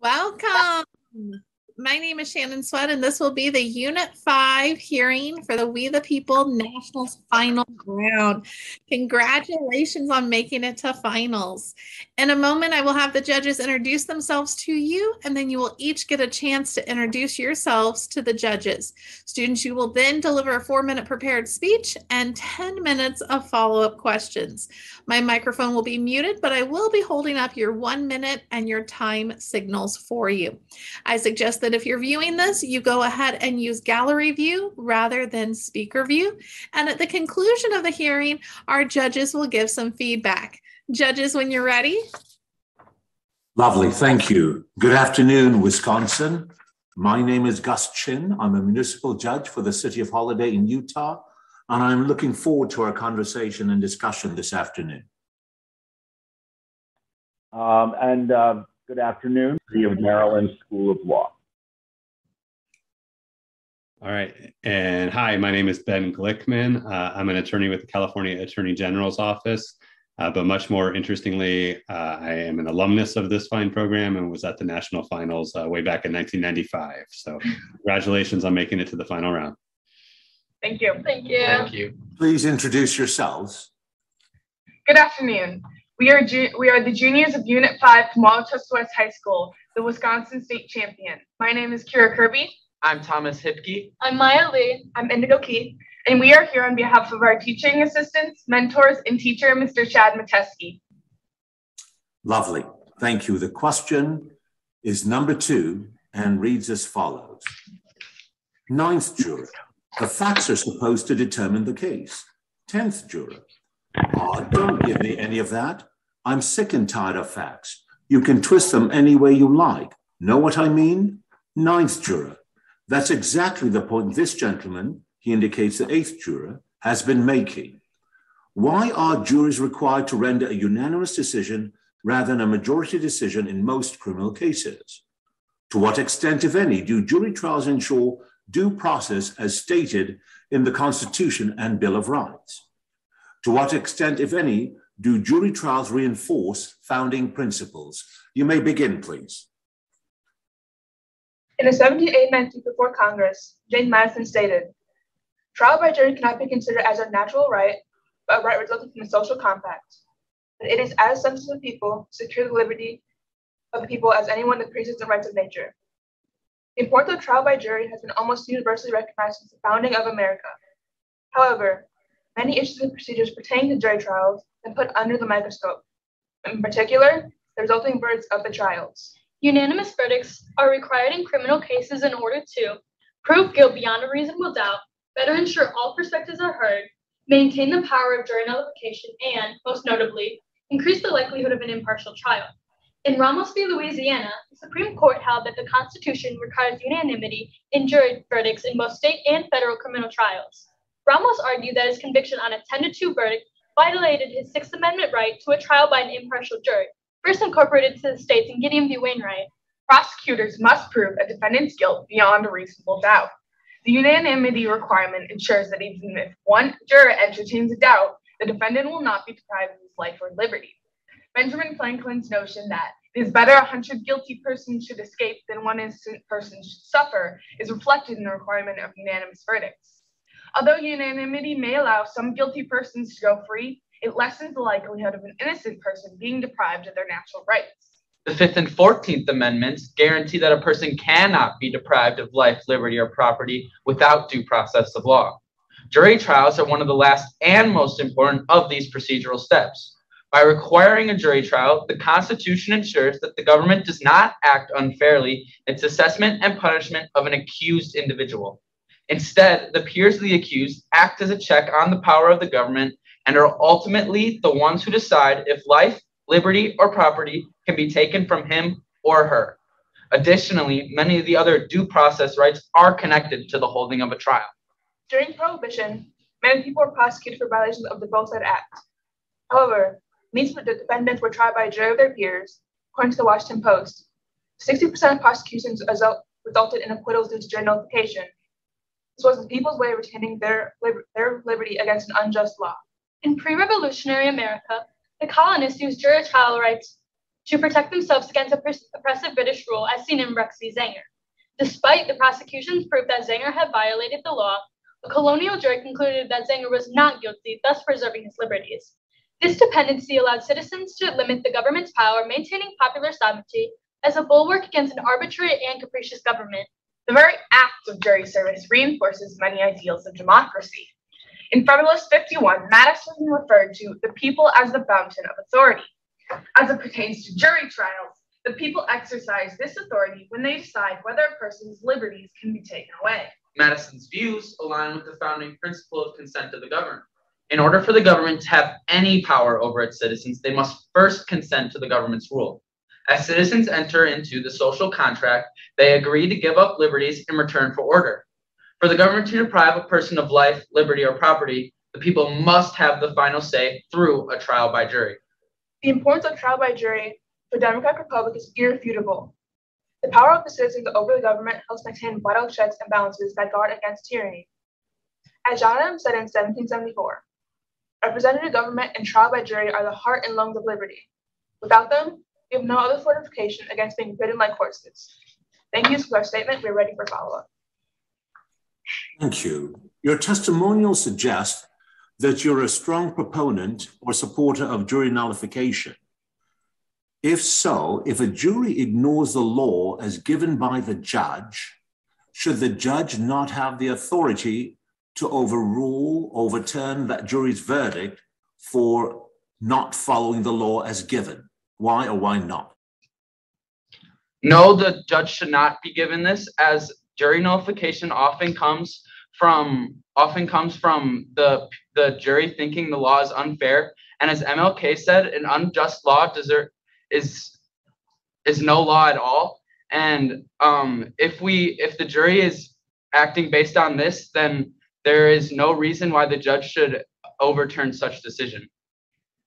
Welcome. My name is Shannon Sweat, and this will be the Unit 5 hearing for the We the People Nationals Final Round. Congratulations on making it to finals. In a moment, I will have the judges introduce themselves to you, and then you will each get a chance to introduce yourselves to the judges. Students, you will then deliver a four minute prepared speech and 10 minutes of follow up questions. My microphone will be muted, but I will be holding up your one minute and your time signals for you. I suggest that that if you're viewing this, you go ahead and use gallery view rather than speaker view. And at the conclusion of the hearing, our judges will give some feedback. Judges, when you're ready. Lovely, thank you. Good afternoon, Wisconsin. My name is Gus Chin. I'm a municipal judge for the city of Holladay in Utah, and I'm looking forward to our conversation and discussion this afternoon. Um, and uh, good afternoon, the of Maryland School of Law. All right. And hi, my name is Ben Glickman. Uh, I'm an attorney with the California Attorney General's Office. Uh, but much more interestingly, uh, I am an alumnus of this fine program and was at the national finals uh, way back in 1995. So, congratulations on making it to the final round. Thank you. Thank you. Thank you. Please introduce yourselves. Good afternoon. We are ju- we are the juniors of Unit 5 from Wauwatosa West High School, the Wisconsin State Champion. My name is Kira Kirby. I'm Thomas Hipke. I'm Maya Lee. I'm Indigo Key, and we are here on behalf of our teaching assistants, mentors, and teacher, Mr. Chad Mateski. Lovely. Thank you. The question is number two and reads as follows Ninth juror, the facts are supposed to determine the case. Tenth juror, oh, don't give me any of that. I'm sick and tired of facts. You can twist them any way you like. Know what I mean? Ninth juror, that's exactly the point this gentleman, he indicates the eighth juror, has been making. Why are juries required to render a unanimous decision rather than a majority decision in most criminal cases? To what extent, if any, do jury trials ensure due process as stated in the Constitution and Bill of Rights? To what extent, if any, do jury trials reinforce founding principles? You may begin, please. In a 1788 amendment before Congress, James Madison stated, Trial by jury cannot be considered as a natural right, but a right resulting from a social compact. It is as substance of the people to secure the liberty of the people as anyone that preaches the rights of nature. The importance of trial by jury has been almost universally recognized since the founding of America. However, many issues and procedures pertaining to jury trials have been put under the microscope, in particular, the resulting verdicts of the trials. Unanimous verdicts are required in criminal cases in order to prove guilt beyond a reasonable doubt, better ensure all perspectives are heard, maintain the power of jury nullification, and, most notably, increase the likelihood of an impartial trial. In Ramos v. Louisiana, the Supreme Court held that the Constitution requires unanimity in jury verdicts in both state and federal criminal trials. Ramos argued that his conviction on a 10 to 2 verdict violated his Sixth Amendment right to a trial by an impartial jury, first incorporated to the states in Gideon v. Wainwright. Prosecutors must prove a defendant's guilt beyond a reasonable doubt. The unanimity requirement ensures that even if one juror entertains a doubt, the defendant will not be deprived of his life or liberty. Benjamin Franklin's notion that it is better a hundred guilty persons should escape than one innocent person should suffer is reflected in the requirement of unanimous verdicts. Although unanimity may allow some guilty persons to go free, it lessens the likelihood of an innocent person being deprived of their natural rights. The Fifth and Fourteenth Amendments guarantee that a person cannot be deprived of life, liberty, or property without due process of law. Jury trials are one of the last and most important of these procedural steps. By requiring a jury trial, the Constitution ensures that the government does not act unfairly in its assessment and punishment of an accused individual. Instead, the peers of the accused act as a check on the power of the government and are ultimately the ones who decide if life, liberty, or property can be taken from him or her. Additionally, many of the other due process rights are connected to the holding of a trial. During Prohibition, many people were prosecuted for violations of the Volstead Act. However, these defendants were tried by a jury of their peers, according to the Washington Post. 60% of prosecutions resulted in acquittals due to jury nullification. This was the people's way of retaining their, their liberty against an unjust law. In pre revolutionary America, the colonists used jury trial rights to protect themselves against oppressive British rule as seen in Rex v. Zenger. Despite the prosecution's proof that Zenger had violated the law, a colonial jury concluded that Zenger was not guilty, thus preserving his liberties. This dependency allowed citizens to limit the government's power, maintaining popular sovereignty as a bulwark against an arbitrary and capricious government. The very act of jury service reinforces many ideals of democracy. In Federalist 51, Madison referred to the people as the fountain of authority. As it pertains to jury trials, the people exercise this authority when they decide whether a person's liberties can be taken away. Madison's views align with the founding principle of consent of the governed. In order for the government to have any power over its citizens, they must first consent to the government's rule. As citizens enter into the social contract, they agree to give up liberties in return for order. For the government to deprive a person of life, liberty, or property, the people must have the final say through a trial by jury. The importance of trial by jury for democratic republic is irrefutable. The power of the citizens over the government helps maintain vital checks and balances that guard against tyranny. As John Adams said in 1774, representative government and trial by jury are the heart and lungs of liberty. Without them, we have no other fortification against being ridden like horses. Thank you for our statement. We're ready for follow-up. Thank you. Your testimonial suggests that you're a strong proponent or supporter of jury nullification. If so, if a jury ignores the law as given by the judge, should the judge not have the authority to overrule, overturn that jury's verdict for not following the law as given? Why or why not? No, the judge should not be given this as jury nullification often comes from often comes from the the jury thinking the law is unfair. And as MLK said, an unjust law deserve, is is no law at all. And um, if we if the jury is acting based on this, then there is no reason why the judge should overturn such decision.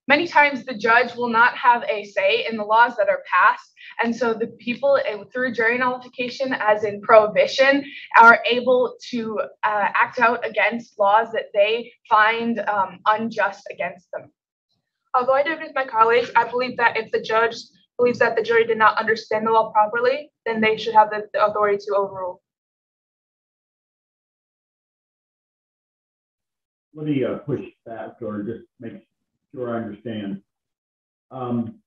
Many times the judge will not have a say in the laws that are passed. And so the people uh, through jury nullification, as in prohibition, are able to uh, act out against laws that they find um, unjust against them. Although I agree with my colleagues, I believe that if the judge believes that the jury did not understand the law properly, then they should have the, the authority to overrule. Let me uh, push back or just make sure I understand. Um,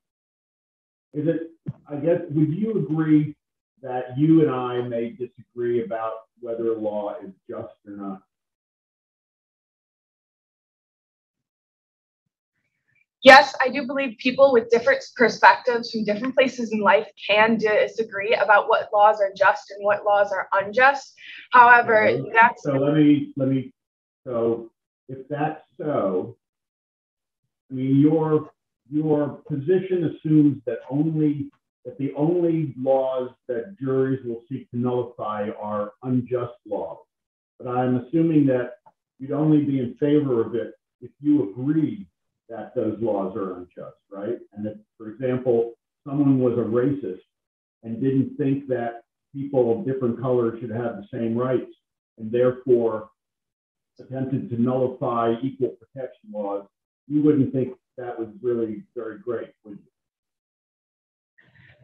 is it, I guess, would you agree that you and I may disagree about whether a law is just or not? Yes, I do believe people with different perspectives from different places in life can disagree about what laws are just and what laws are unjust. However, okay. that's so. Let me let me. So, if that's so, I mean, your your position assumes that only that the only laws that juries will seek to nullify are unjust laws. But I'm assuming that you'd only be in favor of it if you agree that those laws are unjust, right? And if, for example, someone was a racist and didn't think that people of different colors should have the same rights and therefore attempted to nullify equal protection laws, you wouldn't think that was really very great, would you?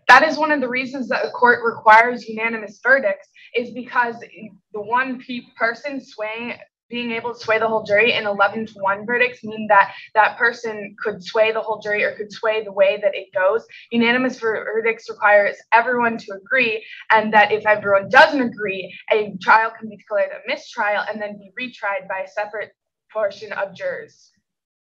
That is one of the reasons that the court requires unanimous verdicts, is because the one pe- person swaying being able to sway the whole jury in 11 to 1 verdicts mean that that person could sway the whole jury or could sway the way that it goes. Unanimous verdicts requires everyone to agree, and that if everyone doesn't agree, a trial can be declared a mistrial and then be retried by a separate portion of jurors.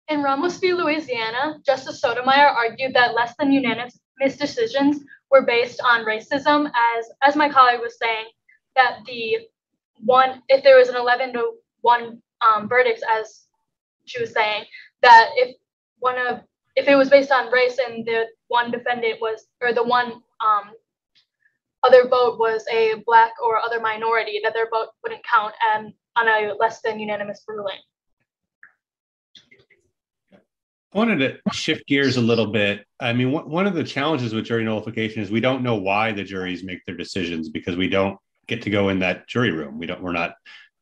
In Ramos v. Louisiana, Justice Sotomayor argued that less than unanimous decisions were based on racism, as as my colleague was saying, that the one if there was an 11 to one um, verdicts, as she was saying, that if one of if it was based on race and the one defendant was or the one um, other vote was a black or other minority, that their vote wouldn't count and on a less than unanimous ruling. I wanted to shift gears a little bit. I mean, one of the challenges with jury nullification is we don't know why the juries make their decisions because we don't get to go in that jury room. We don't. We're not.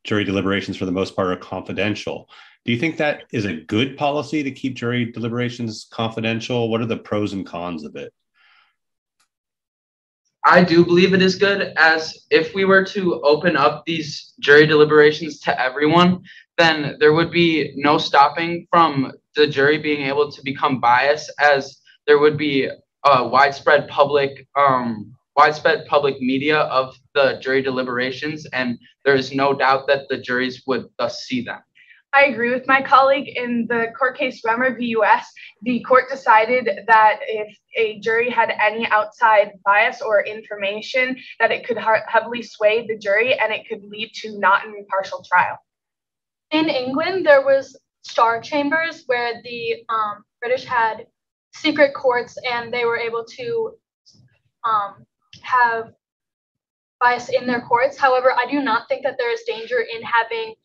Jury deliberations, for the most part, are confidential. Do you think that is a good policy to keep jury deliberations confidential? What are the pros and cons of it? I do believe it is good as if we were to open up these jury deliberations to everyone, then there would be no stopping from the jury being able to become biased as there would be a widespread public um, widespread public media of the jury deliberations and there is no doubt that the juries would thus see them. I agree with my colleague in the court case Remmer v. US. The court decided that if a jury had any outside bias or information, that it could heavily sway the jury and it could lead to not an impartial trial. In England, there was star chambers where the um, British had secret courts and they were able to um, have bias in their courts. However, I do not think that there is danger in having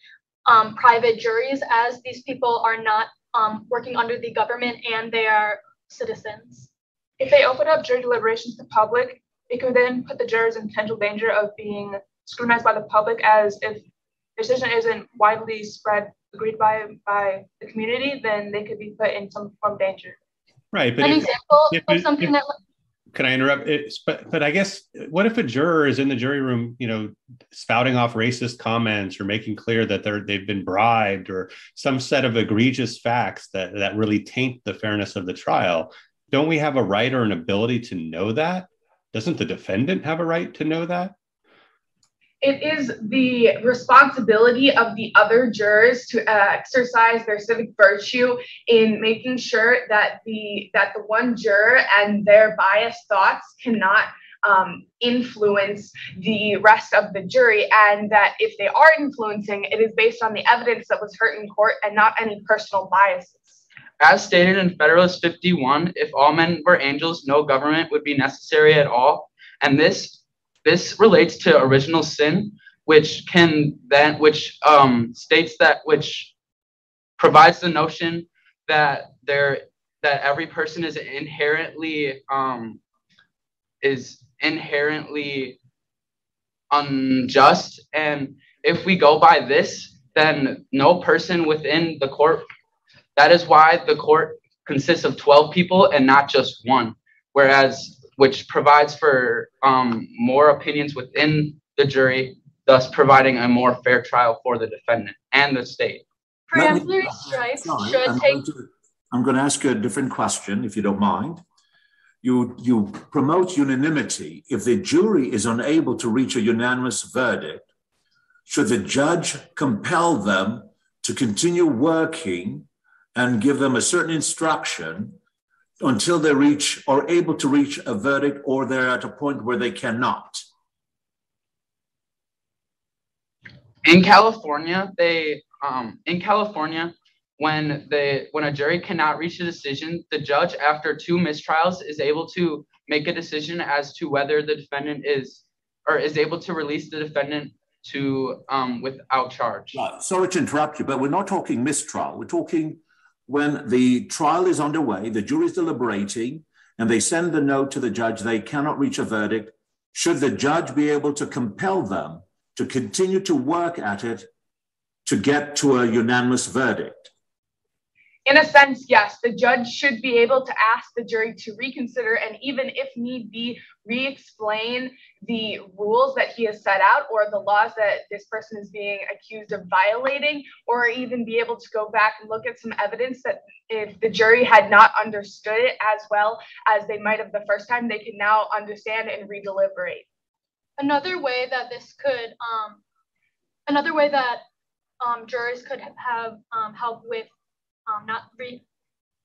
um, private juries as these people are not um, working under the government and they are citizens. If they open up jury deliberations to the public, it could then put the jurors in potential danger of being scrutinized by the public as if decision isn't widely spread agreed by by the community, then they could be put in some form of danger. Right. But An if, example if, of something if, that can I interrupt? It's, but but I guess what if a juror is in the jury room, you know, spouting off racist comments or making clear that they're they've been bribed or some set of egregious facts that that really taint the fairness of the trial? Don't we have a right or an ability to know that? Doesn't the defendant have a right to know that? It is the responsibility of the other jurors to uh, exercise their civic virtue in making sure that the that the one juror and their biased thoughts cannot um, influence the rest of the jury, and that if they are influencing, it is based on the evidence that was heard in court and not any personal biases. As stated in Federalist 51, if all men were angels, no government would be necessary at all. And this this relates to original sin, which can then which um, states that which provides the notion that there that every person is inherently um, is inherently unjust. And if we go by this then no person within the court that is why the court consists of 12 people and not just one. Whereas which provides for um, more opinions within the jury, thus providing a more fair trial for the defendant and the state. Preemptory strikes should I'm take. Going to, I'm going to ask you a different question, if you don't mind. You, you promote unanimity. If the jury is unable to reach a unanimous verdict, should the judge compel them to continue working and give them a certain instruction until they reach or able to reach a verdict or they're at a point where they cannot. In California, they um, in California, when they when a jury cannot reach a decision, the judge, after two mistrials, is able to make a decision as to whether the defendant is or is able to release the defendant to um, without charge. sorry to interrupt you, but we're not talking mistrial. We're talking when the trial is underway, the jury is deliberating, and they send the note to the judge they cannot reach a verdict, should the judge be able to compel them to continue to work at it to get to a unanimous verdict? In a sense, yes, the judge should be able to ask the jury to reconsider and even if need be, re explain the rules that he has set out or the laws that this person is being accused of violating, or even be able to go back and look at some evidence that if the jury had not understood it as well as they might have the first time, they can now understand and re deliberate. Another way that this could, um, another way that um, jurors could have um, help with um, not re-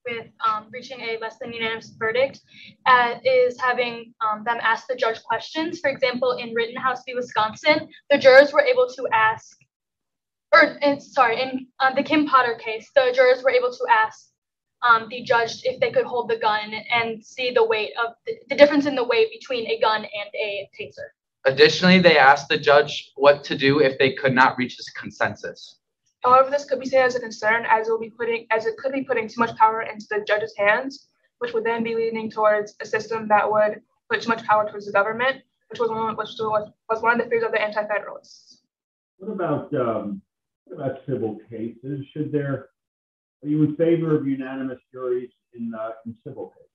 with um, reaching a less than unanimous verdict uh, is having um, them ask the judge questions. For example, in Rittenhouse v. Wisconsin, the jurors were able to ask, or sorry, in uh, the Kim Potter case, the jurors were able to ask um, the judge if they could hold the gun and see the weight of the, the difference in the weight between a gun and a taser. Additionally, they asked the judge what to do if they could not reach a consensus. However, this could be seen as a concern as it will be putting as it could be putting too much power into the judge's hands, which would then be leaning towards a system that would put too much power towards the government, which was one which was, was one of the fears of the anti-federalists. What about um, what about civil cases? Should there are you in favor of unanimous juries in uh, in civil cases?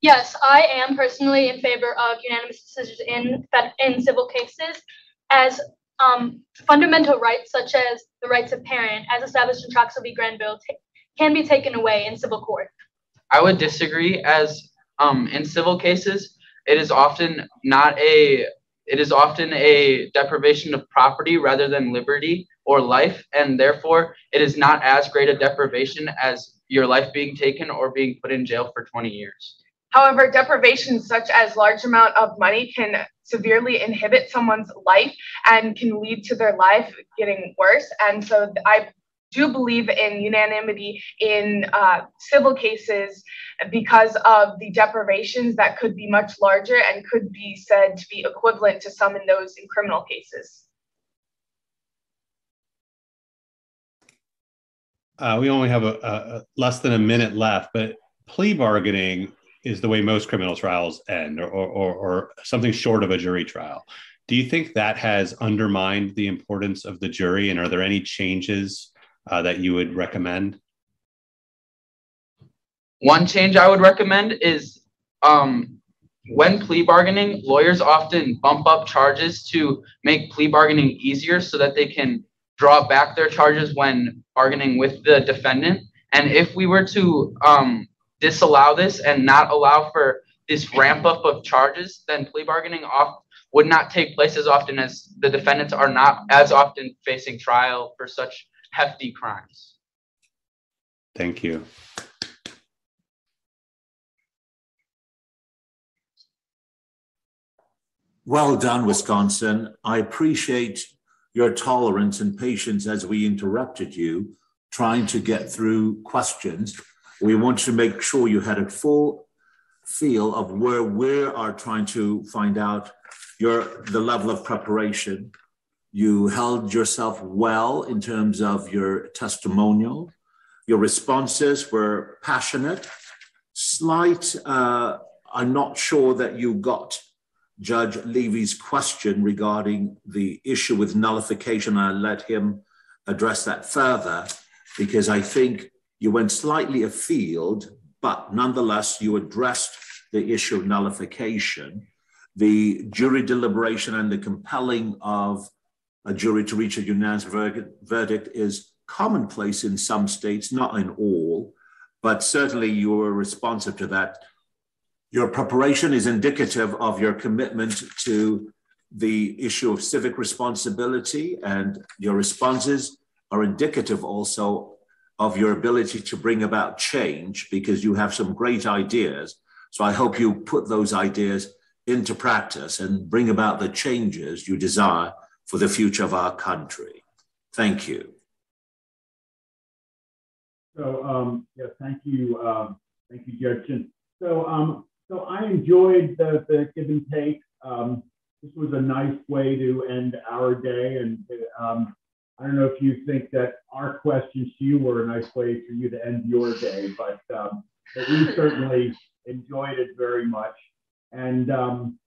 Yes, I am personally in favor of unanimous decisions in in civil cases, as um, fundamental rights such as the rights of parent, as established in Troxel v. Granville, can be taken away in civil court. I would disagree, as um, in civil cases, it is often not a it is often a deprivation of property rather than liberty or life, and therefore it is not as great a deprivation as your life being taken or being put in jail for 20 years. However, deprivation such as large amount of money can severely inhibit someone's life and can lead to their life getting worse. And so I do believe in unanimity in uh, civil cases because of the deprivations that could be much larger and could be said to be equivalent to some in those in criminal cases. Uh, we only have a, a, less than a minute left, but plea bargaining is the way most criminal trials end, or, or, or something short of a jury trial. Do you think that has undermined the importance of the jury, and are there any changes uh, that you would recommend? One change I would recommend is um, when plea bargaining, lawyers often bump up charges to make plea bargaining easier so that they can draw back their charges when bargaining with the defendant. And if we were to um, disallow this and not allow for this ramp up of charges, then plea bargaining off would not take place as often as the defendants are not as often facing trial for such hefty crimes. Thank you. Well done, Wisconsin. I appreciate your tolerance and patience as we interrupted you trying to get through questions. We want to make sure you had a full feel of where we are trying to find out your the level of preparation you held yourself well in terms of your testimonial. Your responses were passionate, slight. Uh, I'm not sure that you got Judge Levy's question regarding the issue with nullification. I'll let him address that further because I think you went slightly afield, but nonetheless, you addressed the issue of nullification, the jury deliberation, and the compelling of a jury to reach a unanimous verdict is commonplace in some states, not in all, but certainly you were responsive to that. Your preparation is indicative of your commitment to the issue of civic responsibility, and your responses are indicative also of your ability to bring about change because you have some great ideas. So I hope you put those ideas into practice and bring about the changes you desire for the future of our country. Thank you. So, um, yeah, thank you, um, thank you, Judge. So, um, so I enjoyed the, the give and take. Um, this was a nice way to end our day, and um, I don't know if you think that our questions to you were a nice way for you to end your day, but, um, but we certainly enjoyed it very much. And um,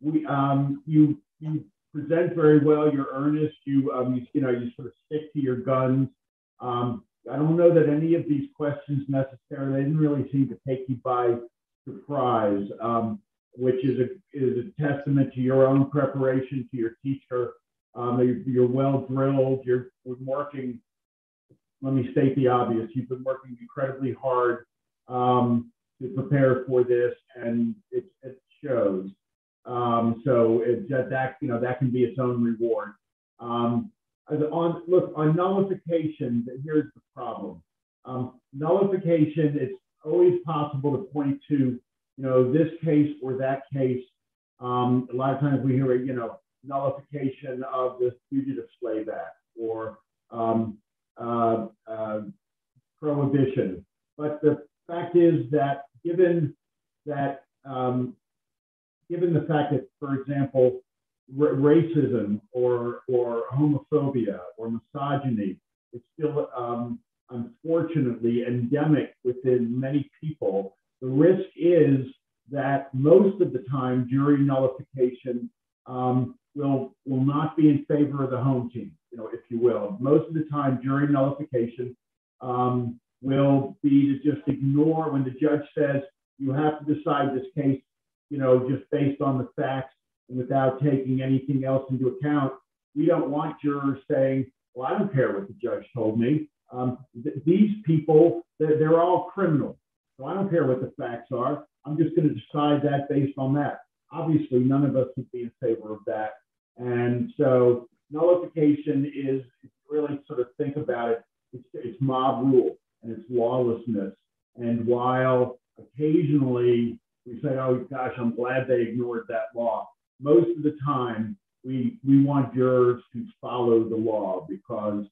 we, um, you, you present very well. You're earnest. You, um, you, you know, you sort of stick to your guns. Um, I don't know that any of these questions necessarily didn't really seem to take you by surprise, um, which is a is a testament to your own preparation, to your teacher. Um, you're, well drilled. You're working. Let me state the obvious. You've been working incredibly hard um, to prepare for this, and it, it shows. Um, so it, that you know that can be its own reward. Um, on look on nullification, here's the problem. Um, nullification, it's always possible to point to you know this case or that case. Um, a lot of times we hear you know nullification of the Fugitive Slave Act or um, uh, uh, prohibition. But the fact is that given that um, given the fact that, for example, r- racism or, or homophobia or misogyny is still um, unfortunately endemic within many people, the risk is that most of the time jury nullification um, will, will not be in favor of the home team, you know, if you will. Most of the time jury nullification um, will be to just ignore when the judge says, you have to decide this case, you know, just based on the facts and without taking anything else into account. We don't want jurors saying, well, I don't care what the judge told me. Um, th- these people, they're, they're all criminals. So I don't care what the facts are. I'm just going to decide that based on that. Obviously, none of us would be in favor of that. And so nullification is really sort of think about it, it's, it's mob rule and it's lawlessness. And while occasionally we say, oh gosh, I'm glad they ignored that law, most of the time we, we want jurors to follow the law because,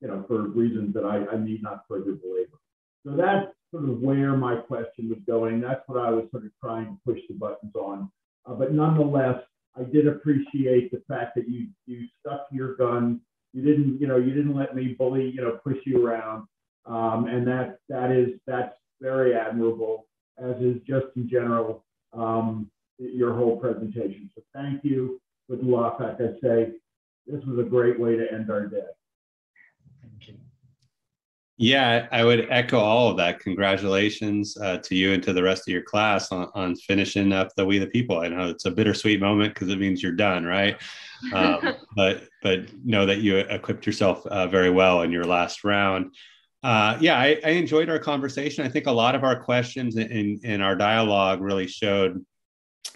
you know, for reasons that I, I need not further belabor. So that's sort of where my question was going. That's what I was sort of trying to push the buttons on. Uh, but nonetheless, I did appreciate the fact that you you stuck your gun. You didn't, you know, you didn't let me bully, you know, push you around. Um, and that that is that's very admirable, as is just in general um, your whole presentation. So thank you. Good luck. Like I say, this was a great way to end our day. Yeah, I would echo all of that. Congratulations uh, to you and to the rest of your class on, on, finishing up the We the People. I know it's a bittersweet moment because it means you're done, right? Um, but but know that you equipped yourself uh, very well in your last round. Uh, yeah, I, I, enjoyed our conversation. I think a lot of our questions in, in our dialogue really showed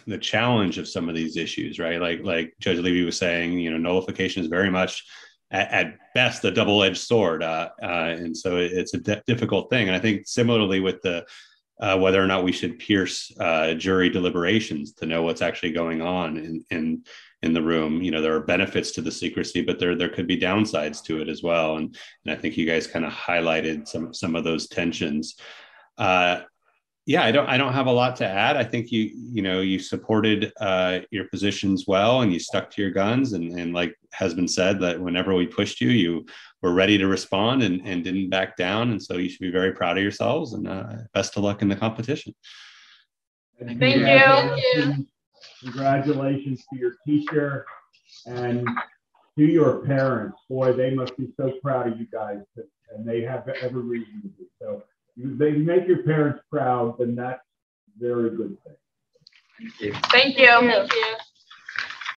the challenge of some of these issues, right? Like like Judge Levy was saying, you know, nullification is very much at, at best a double-edged sword, uh, uh, and so it, it's a difficult thing. And I think similarly with the uh, whether or not we should pierce uh, jury deliberations to know what's actually going on in, in in the room. You know, there are benefits to the secrecy, but there there could be downsides to it as well. And and I think you guys kind of highlighted some some of those tensions. Uh, yeah, I don't I don't have a lot to add. I think you you know you supported uh, your positions well and you stuck to your guns and and like has been said that whenever we pushed you, you were ready to respond and, and didn't back down. And so you should be very proud of yourselves and uh, best of luck in the competition. Thank you. Thank you. Congratulations to your teacher and to your parents. Boy, they must be so proud of you guys, and they have every reason to be. So if they make your parents proud, then that's very good thing. Thank you. Thank you. Thank you.